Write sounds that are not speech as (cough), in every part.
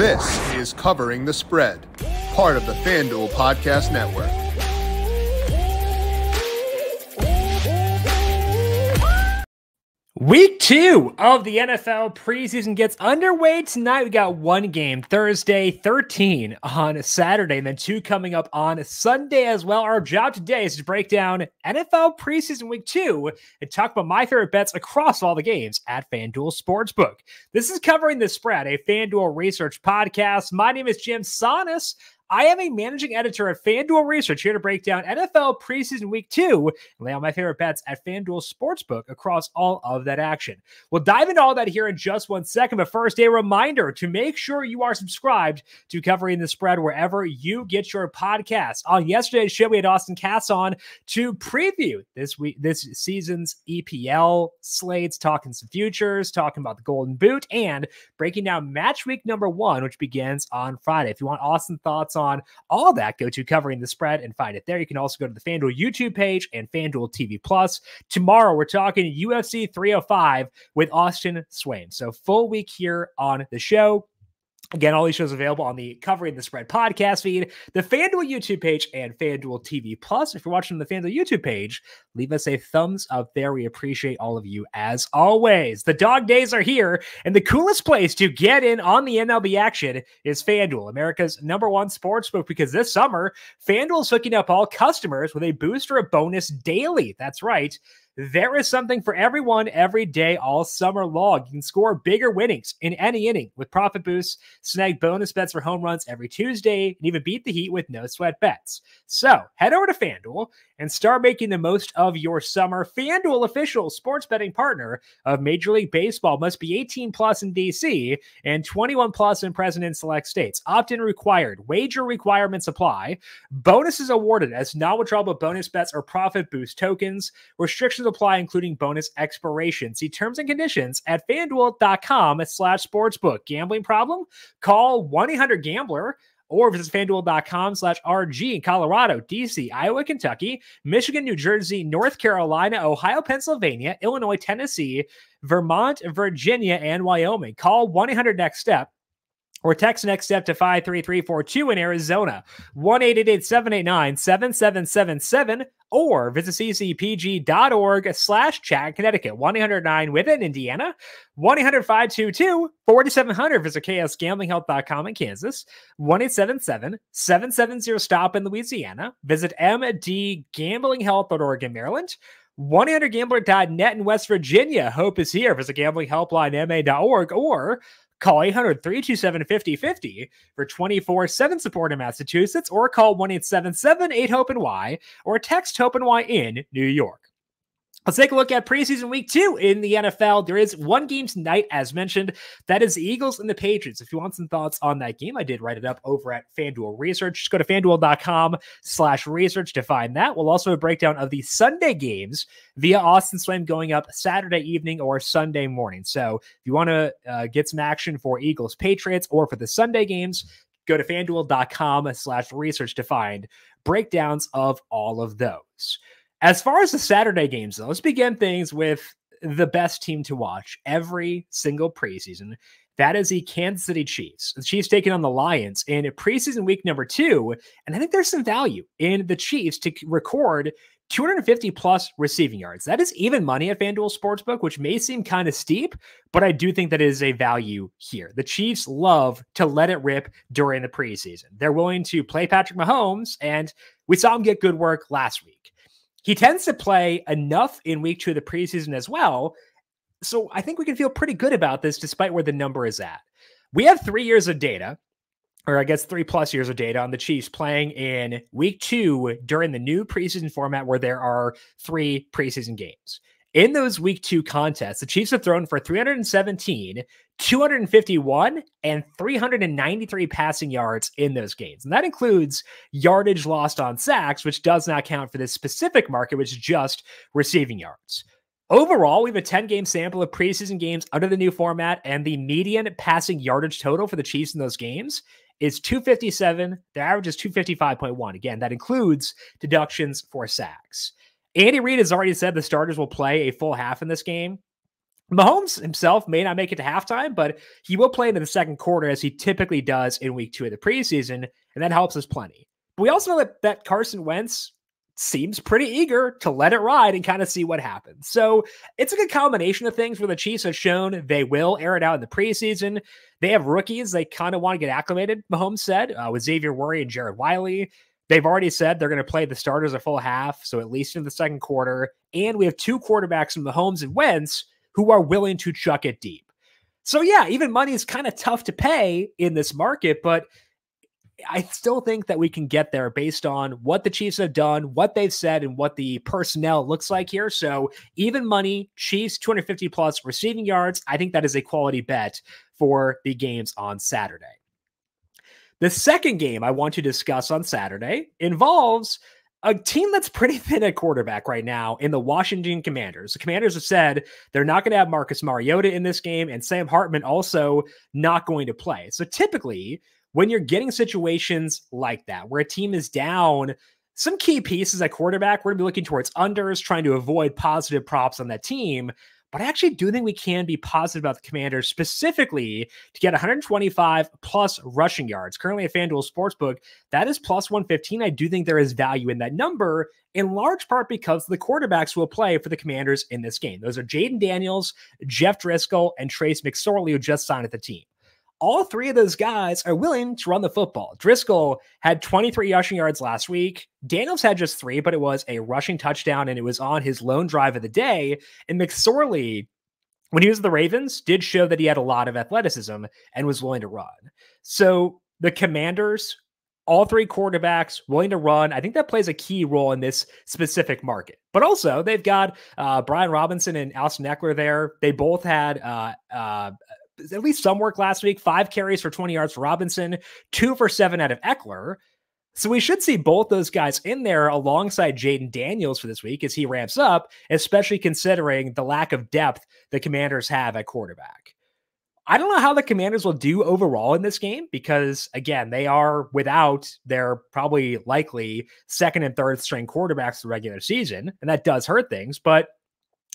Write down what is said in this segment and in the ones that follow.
This is Covering the Spread, part of the FanDuel Podcast Network. Week two of the NFL preseason gets underway tonight. We got one game Thursday, 13 on Saturday, and then two coming up on Sunday as well. Our job today is to break down NFL preseason week two and talk about my favorite bets across all the games at FanDuel Sportsbook. This is covering the spread, a FanDuel research podcast. My name is Jim Sannes. I am a managing editor at FanDuel Research here to break down NFL preseason week two and lay out my favorite bets at FanDuel Sportsbook across all of that action. We'll dive into all that here in just one second, but first, a reminder to make sure you are subscribed to Covering the Spread wherever you get your podcasts. On yesterday's show, we had Austan Kas on to preview this week, this season's EPL slates, talking some futures, talking about the Golden Boot, and breaking down match week number one, which begins on Friday. If you want Austin thoughts all that, go to covering the spread and find it there. You can also go to the FanDuel YouTube page and FanDuel TV Plus. Tomorrow, we're talking UFC 305 with Austin Swaim. So, full week here on the show. Again, all these shows available on the Covering the Spread podcast feed, the FanDuel YouTube page, and FanDuel TV Plus. If you're watching the FanDuel YouTube page, leave us a thumbs up there. We appreciate all of you as always. The dog days are here, and the coolest place to get in on the MLB action is FanDuel, America's number one sportsbook, because this summer, FanDuel is hooking up all customers with a booster bonus daily. That's right. There is something for everyone every day, all summer long. You can score bigger winnings in any inning with profit boosts, snag bonus bets for home runs every Tuesday, and even beat the heat with no sweat bets. So head over to FanDuel and start making the most of your summer. FanDuel, official sports betting partner of Major League Baseball, must be 18 plus in DC and 21 plus in present in select states. Opt in required. Wager requirements apply. Bonuses awarded as non withdrawable bonus bets or profit boost tokens. Restrictions apply, including bonus expiration. See terms and conditions at fanduel.com slash sportsbook. Gambling problem? Call 1 800 Gambler or visit fanduel.com slash RG in Colorado, DC, Iowa, Kentucky, Michigan, New Jersey, North Carolina, Ohio, Pennsylvania, Illinois, Tennessee, Vermont, Virginia, and Wyoming. Call 1 800 Next Step or text next step to 53342 in Arizona, 1 789 7777, or visit ccpg.org slash chat Connecticut, 1 809 with it Indiana, 1 800 522 4700. Visit ksgamblinghelp.com in Kansas, 1 877 770 stop in Louisiana. Visit mdgamblinghelp.org in Maryland. 1-800-GAMBLER.net in West Virginia. Hope is here. Visit gamblinghelplinema.org or Call 800 327 5050 for 24 7 support in Massachusetts, or call 1 877 8 HOPE and Y, or text HOPE and Y in New York. Let's take a look at preseason week two in the NFL. There is one game tonight, as mentioned. That is the Eagles and the Patriots. If you want some thoughts on that game, I did write it up over at FanDuel Research. Just go to fanduel.com slash research to find that. We'll also have a breakdown of the Sunday games via Austin Swaim going up Saturday evening or Sunday morning. So if you want to uh, get some action for Eagles Patriots or for the Sunday games, go to fanduel.com slash research to find breakdowns of all of those. As far as the Saturday games, though, let's begin things with the best team to watch every single preseason. That is the Kansas City Chiefs. The Chiefs taking on the Lions in preseason week number two. And I think there's some value in the Chiefs to record 250 plus receiving yards. That is even money at FanDuel Sportsbook, which may seem kind of steep, but I do think that is a value here. The Chiefs love to let it rip during the preseason. They're willing to play Patrick Mahomes, and we saw him get good work last week. He tends to play enough in week two of the preseason as well. So I think we can feel pretty good about this despite where the number is at. We have three years of data, or I guess three plus years of data on the Chiefs playing in week two during the new preseason format where there are three preseason games. In those week two contests, the Chiefs have thrown for 317, 251, and 393 passing yards in those games. And that includes yardage lost on sacks, which does not count for this specific market, which is just receiving yards. Overall, we have a 10 game sample of preseason games under the new format, and the median passing yardage total for the Chiefs in those games is 257. The average is 255.1. Again, that includes deductions for sacks. Andy Reid has already said the starters will play a full half in this game. Mahomes himself may not make it to halftime, but he will play into the second quarter as he typically does in week two of the preseason, and that helps us plenty. But we also know that, that Carson Wentz seems pretty eager to let it ride and kind of see what happens. So it's a good combination of things where the Chiefs have shown they will air it out in the preseason. They have rookies they kind of want to get acclimated, Mahomes said, uh, with Xavier Worthy and Jared Wiley. They've already said they're going to play the starters a full half, so at least in the second quarter. And we have two quarterbacks from the Mahomes and Wentz who are willing to chuck it deep. So yeah, even money is kind of tough to pay in this market, but I still think that we can get there based on what the Chiefs have done, what they've said, and what the personnel looks like here. So, even money, Chiefs 250 plus receiving yards. I think that is a quality bet for the games on Saturday. The second game I want to discuss on Saturday involves a team that's pretty (laughs) thin at quarterback right now in the Washington Commanders. The Commanders have said they're not going to have Marcus Mariota in this game, and Sam Hartman also not going to play. So typically, when you're getting situations like that, where a team is down some key pieces at quarterback, we're going to be looking towards unders, trying to avoid positive props on that team. But I actually do think we can be positive about the Commanders, specifically to get 125 plus rushing yards. Currently at FanDuel Sportsbook, that is plus 115. I do think there is value in that number, in large part because the quarterbacks will play for the Commanders in this game. Those are Jayden Daniels, Jeff Driskel, and Trace McSorley, who just signed at the team all three of those guys are willing to run the football. Driskel had 23 rushing yards last week. Daniels had just three, but it was a rushing touchdown and it was on his lone drive of the day. And McSorley, when he was the Ravens, did show that he had a lot of athleticism and was willing to run. So the Commanders, all three quarterbacks willing to run. I think that plays a key role in this specific market. But also, they've got uh, Brian Robinson and Austin Ekeler there. They both had uh, uh, at least some work last week. Five carries for 20 yards for Robinson, two for seven out of Ekeler. So we should see both those guys in there alongside Jayden Daniels for this week as he ramps up, especially considering the lack of depth the commanders have at quarterback. I don't know how the commanders will do overall in this game because, again, they are without their probably likely second and third string quarterbacks the regular season, and that does hurt things. But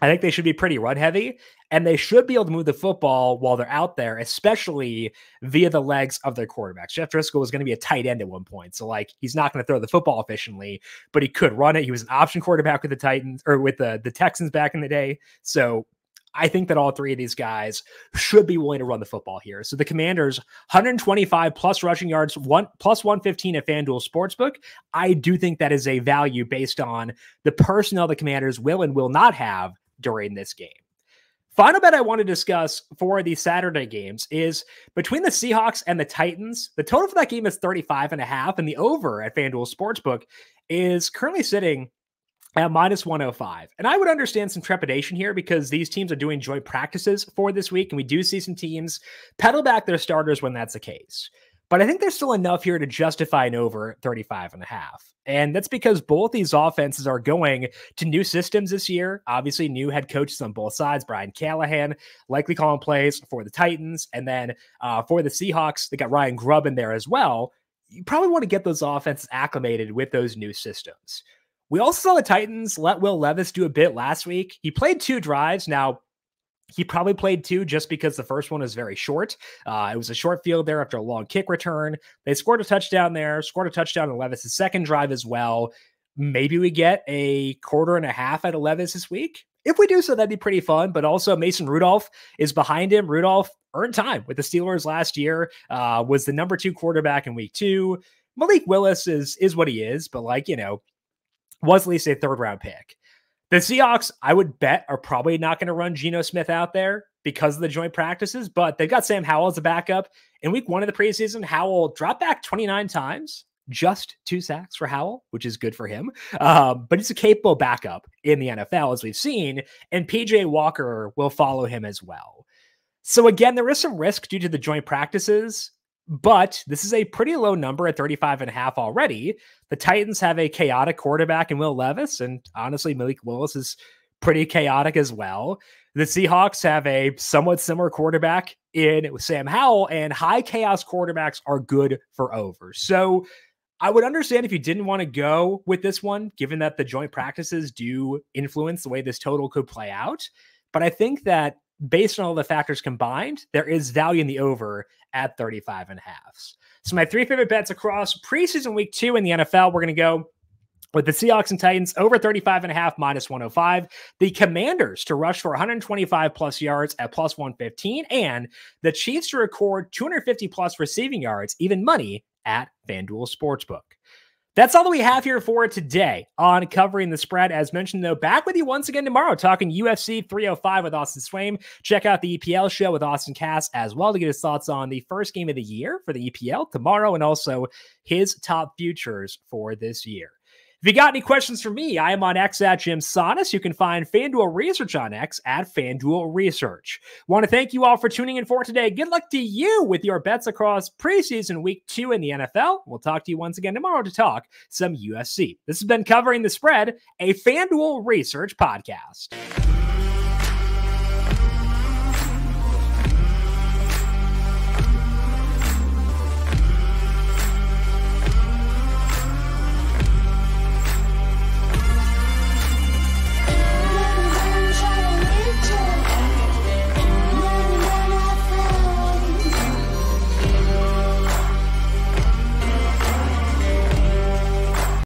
I think they should be pretty run heavy and they should be able to move the football while they're out there, especially via the legs of their quarterbacks. Jeff Driskel was going to be a tight end at one point. So, like, he's not going to throw the football efficiently, but he could run it. He was an option quarterback with the Titans or with the, the Texans back in the day. So, I think that all three of these guys should be willing to run the football here. So the Commanders, 125 plus rushing yards, one plus 115 at FanDuel Sportsbook. I do think that is a value based on the personnel the Commanders will and will not have during this game. Final bet I want to discuss for the Saturday games is between the Seahawks and the Titans. The total for that game is 35 and a half, and the over at FanDuel Sportsbook is currently sitting at minus 105. And I would understand some trepidation here because these teams are doing joint practices for this week, and we do see some teams pedal back their starters when that's the case. But I think there's still enough here to justify an over 35 and a half. And that's because both these offenses are going to new systems this year. Obviously, new head coaches on both sides. Brian Callahan likely calling plays for the Titans. And then uh, for the Seahawks, they got Ryan Grubb in there as well. You probably want to get those offenses acclimated with those new systems. We also saw the Titans let Will Levis do a bit last week. He played two drives. Now, he probably played two just because the first one was very short. Uh, it was a short field there after a long kick return. They scored a touchdown there, scored a touchdown on Levis' second drive as well. Maybe we get a quarter and a half of Levis this week. If we do so, that'd be pretty fun. But also, Mason Rudolph is behind him. Rudolph earned time with the Steelers last year, uh, was the number two quarterback in week two. Malik Willis is is what he is, but like, you know, was at least a third round pick. The Seahawks, I would bet, are probably not going to run Geno Smith out there because of the joint practices, but they've got Sam Howell as a backup. In week one of the preseason, Howell dropped back 29 times, just two sacks for Howell, which is good for him. Um, but he's a capable backup in the NFL, as we've seen, and PJ Walker will follow him as well. So, again, there is some risk due to the joint practices, but this is a pretty low number at 35 and a half already. The Titans have a chaotic quarterback in Will Levis, and honestly, Malik Willis is pretty chaotic as well. The Seahawks have a somewhat similar quarterback in Sam Howell, and high chaos quarterbacks are good for over. So I would understand if you didn't want to go with this one, given that the joint practices do influence the way this total could play out. But I think that based on all the factors combined, there is value in the over at 35 and a half. So my three favorite bets across preseason week two in the NFL, we're going to go with the Seahawks and Titans over 35 and a half minus 105, the Commanders to rush for 125 plus yards at plus 115, and the Chiefs to record 250 plus receiving yards, even money at FanDuel Sportsbook. That's all that we have here for today on covering the spread. As mentioned, though, back with you once again tomorrow, talking UFC 305 with Austin Swaim. Check out the EPL show with Austan Kas as well to get his thoughts on the first game of the year for the EPL tomorrow and also his top futures for this year. If you got any questions for me, I am on X at Jim Sannes. You can find FanDuel Research on X at FanDuel Research. Want to thank you all for tuning in for today. Good luck to you with your bets across preseason week two in the NFL. We'll talk to you once again tomorrow to talk some UFC. This has been Covering the Spread, a FanDuel Research podcast.